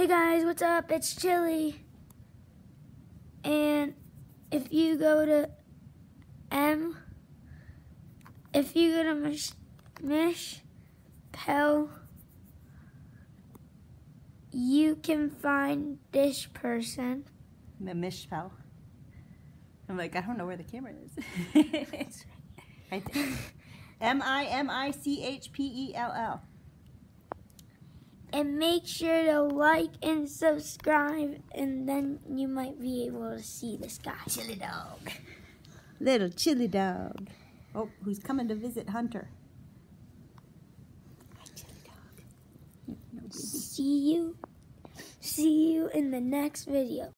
Hey guys, what's up? It's Chili. And if you go to M, if you go to Mish, Mish Pell, you can find this person. The Mishpel. I'm like, I don't know where the camera is. right there. M I M I C H P E L L. And make sure to like and subscribe, and then you might be able to see this guy. Chili dog. Little chili dog. Oh, who's coming to visit Hunter? Hi, chili dog. No. See you. See you in the next video.